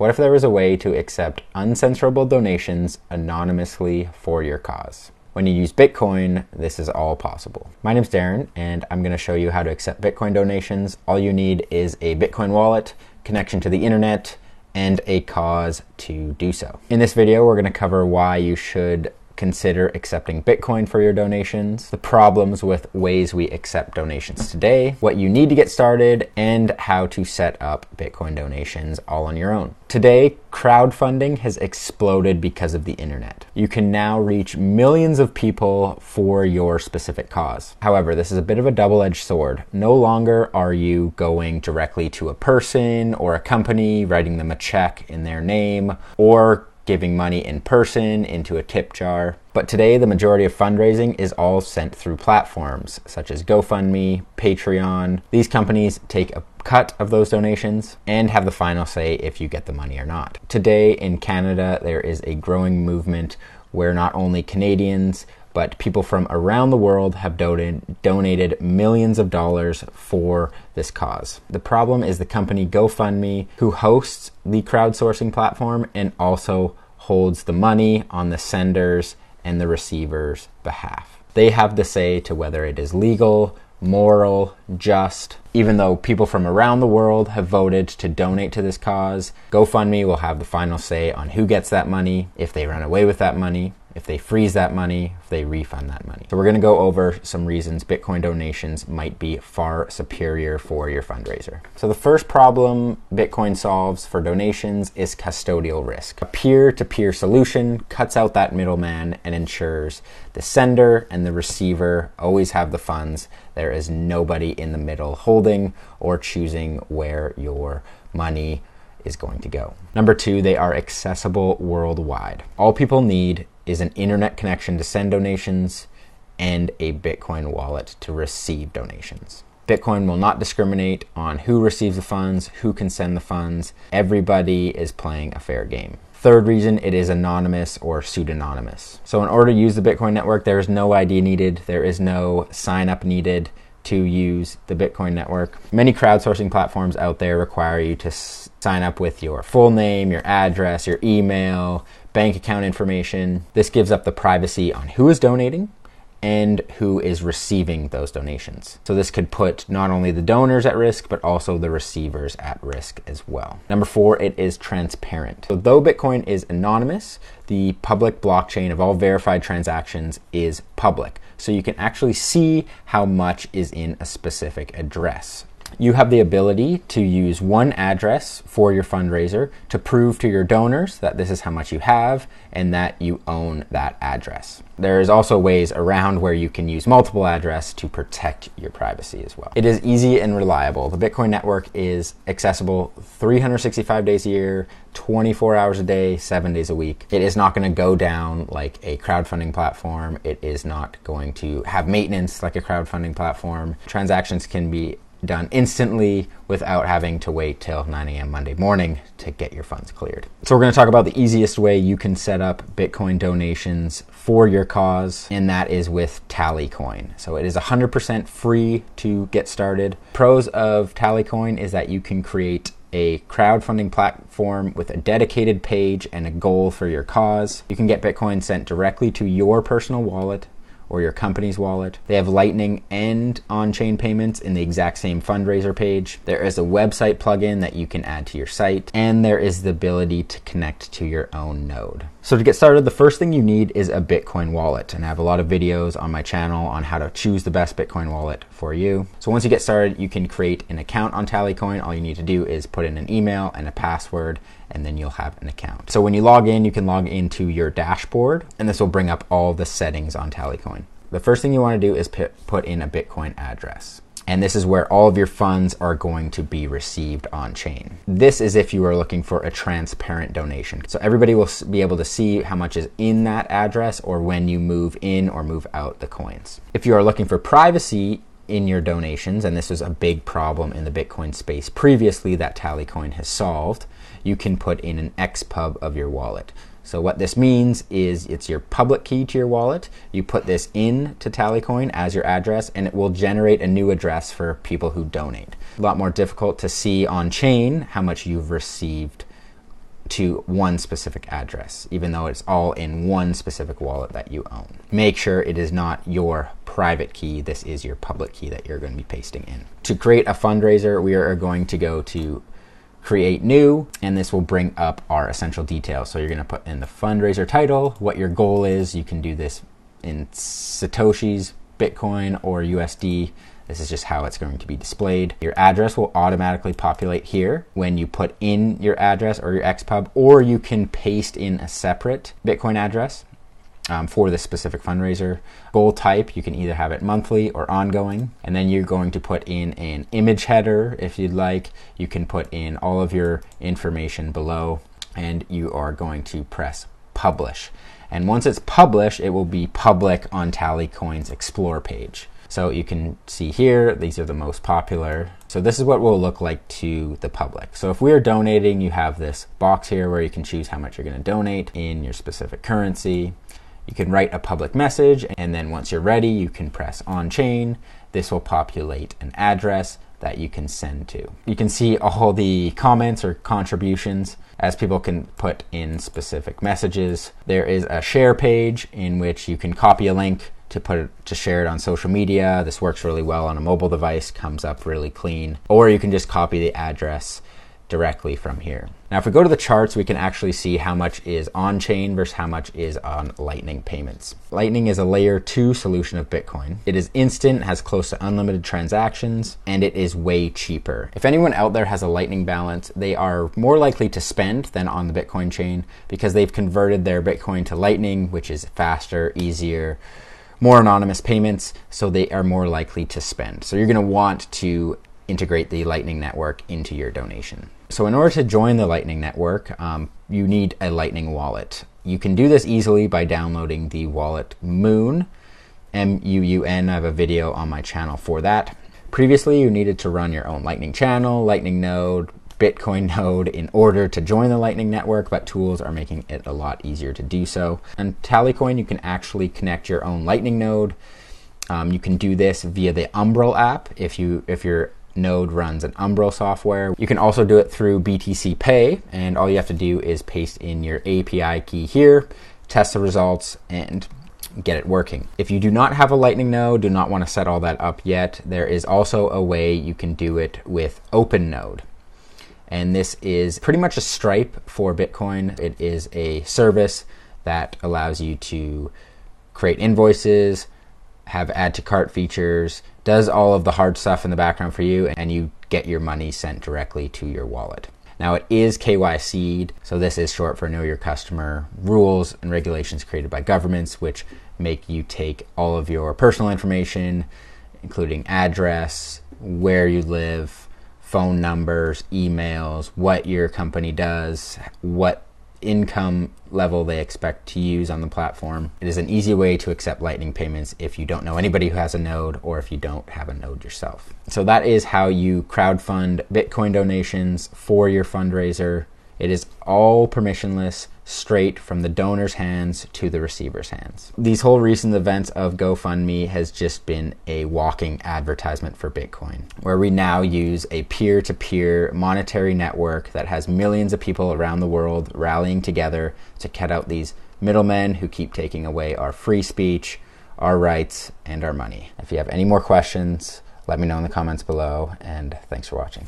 What if there was a way to accept uncensorable donations anonymously for your cause? When you use Bitcoin, this is all possible. My name's Darren, and I'm going to show you how to accept Bitcoin donations. All you need is a Bitcoin wallet, connection to the internet, and a cause to do so. In this video, we're going to cover why you should consider accepting Bitcoin for your donations, the problems with ways we accept donations today, what you need to get started, and how to set up Bitcoin donations all on your own. Today, crowdfunding has exploded because of the internet. You can now reach millions of people for your specific cause. However, this is a bit of a double edged sword. No longer are you going directly to a person or a company, writing them a check in their name, or giving money in person into a tip jar. But today, the majority of fundraising is all sent through platforms such as GoFundMe, Patreon. These companies take a cut of those donations and have the final say if you get the money or not. Today in Canada, there is a growing movement where not only Canadians but people from around the world have donated, donated millions of dollars for this cause. The problem is the company GoFundMe, who hosts the crowdsourcing platform and also holds the money on the senders and the receiver's behalf. They have the say to whether it is legal, moral, just. Even though people from around the world have voted to donate to this cause, GoFundMe will have the final say on who gets that money, if they run away with that money, if they freeze that money, if they refund that money. So we're going to go over some reasons Bitcoin donations might be far superior for your fundraiser. So the first problem Bitcoin solves for donations is custodial risk. A peer-to-peer solution cuts out that middleman and ensures the sender and the receiver always have the funds. There is nobody in the middle holding or choosing where your money is going to go. Number two, they are accessible worldwide. All people need is an internet connection to send donations and a Bitcoin wallet to receive donations. Bitcoin will not discriminate on who receives the funds, who can send the funds. Everybody is playing a fair game. Third reason, it is anonymous or pseudonymous. So in order to use the Bitcoin network, there is no ID needed. There is no sign up needed to use the Bitcoin network. Many crowdsourcing platforms out there require you to sign up with your full name, your address, your email, bank account information. This gives up the privacy on who is donating and who is receiving those donations. So this could put not only the donors at risk, but also the receivers at risk as well. Number four, it is transparent. So though Bitcoin is anonymous, the public blockchain of all verified transactions is public. So you can actually see how much is in a specific address you have the ability to use one address for your fundraiser to prove to your donors that this is how much you have and that you own that address. There is also ways around where you can use multiple addresses to protect your privacy as well. It is easy and reliable. The Bitcoin network is accessible 365 days a year, 24 hours a day, seven days a week. It is not going to go down like a crowdfunding platform. It is not going to have maintenance like a crowdfunding platform. Transactions can be done instantly without having to wait till 9 a.m. Monday morning to get your funds cleared. So, we're going to talk about the easiest way you can set up Bitcoin donations for your cause, and that is with Tallycoin. So, it is 100% free to get started. Pros of Tallycoin is that you can create a crowdfunding platform with a dedicated page and a goal for your cause. You can get Bitcoin sent directly to your personal wallet or your company's wallet. They have Lightning and on chain payments in the exact same fundraiser page. There is a website plugin that you can add to your site, and there is the ability to connect to your own node. So, to get started, the first thing you need is a Bitcoin wallet. And I have a lot of videos on my channel on how to choose the best Bitcoin wallet for you. So, once you get started, you can create an account on Tallycoin. All you need to do is put in an email and a password, and then you'll have an account. So, when you log in, you can log into your dashboard, and this will bring up all the settings on Tallycoin. The first thing you want to do is put in a Bitcoin address and this is where all of your funds are going to be received on chain. This is if you are looking for a transparent donation. So everybody will be able to see how much is in that address or when you move in or move out the coins. If you are looking for privacy, in your donations, and this was a big problem in the Bitcoin space previously that Tallycoin has solved, you can put in an XPub of your wallet. So what this means is it's your public key to your wallet. You put this in to Tallycoin as your address and it will generate a new address for people who donate. A lot more difficult to see on chain how much you've received to one specific address, even though it's all in one specific wallet that you own. Make sure it is not your private key. This is your public key that you're going to be pasting in. To create a fundraiser, we are going to go to create new, and this will bring up our essential details. So you're going to put in the fundraiser title, what your goal is. You can do this in Satoshis, Bitcoin, or USD. This is just how it's going to be displayed. Your address will automatically populate here when you put in your address or your XPub, or you can paste in a separate Bitcoin address um, for this specific fundraiser. Goal type, you can either have it monthly or ongoing. And then you're going to put in an image header if you'd like. You can put in all of your information below, and you are going to press publish. And once it's published, it will be public on Tallycoin's Explore page. So you can see here, these are the most popular. So this is what will look like to the public. So if we are donating, you have this box here where you can choose how much you're going to donate in your specific currency. You can write a public message, and then once you're ready, you can press on chain. This will populate an address that you can send to. You can see all the comments or contributions as people can put in specific messages. There is a share page in which you can copy a link to put it to share it on social media. This works really well on a mobile device, comes up really clean. Or you can just copy the address directly from here. Now, if we go to the charts, we can actually see how much is on chain versus how much is on Lightning payments. Lightning is a layer two solution of Bitcoin. It is instant, has close to unlimited transactions, and it is way cheaper. If anyone out there has a Lightning balance, they are more likely to spend than on the Bitcoin chain because they've converted their Bitcoin to Lightning, which is faster, easier, more anonymous payments, so they are more likely to spend. So you're going to want to integrate the Lightning network into your donation. So, in order to join the Lightning Network, um, you need a Lightning wallet. You can do this easily by downloading the wallet Muun, M U U N. I have a video on my channel for that. Previously, you needed to run your own Lightning channel, Lightning node, Bitcoin node in order to join the Lightning Network, but tools are making it a lot easier to do so. And Tallycoin, you can actually connect your own Lightning node. Um, you can do this via the Umbrel app if you if you're Node runs an Umbrel software. You can also do it through BTC Pay, and all you have to do is paste in your API key here, test the results, and get it working. If you do not have a Lightning node, do not want to set all that up yet, there is also a way you can do it with Open Node. And this is pretty much a Stripe for Bitcoin. It is a service that allows you to create invoices, have add to cart features, does all of the hard stuff in the background for you, and you get your money sent directly to your wallet. Now it is KYC'd, so this is short for Know Your Customer rules and regulations created by governments, which make you take all of your personal information, including address, where you live, phone numbers, emails, what your company does, what income level they expect to use on the platform. It is an easy way to accept Lightning payments if you don't know anybody who has a node or if you don't have a node yourself. So that is how you crowdfund Bitcoin donations for your fundraiser. It is all permissionless, straight from the donor's hands to the receiver's hands. These whole recent events of GoFundMe has just been a walking advertisement for Bitcoin, where we now use a peer to peer monetary network that has millions of people around the world rallying together to cut out these middlemen who keep taking away our free speech, our rights, and our money. If you have any more questions, let me know in the comments below, and thanks for watching.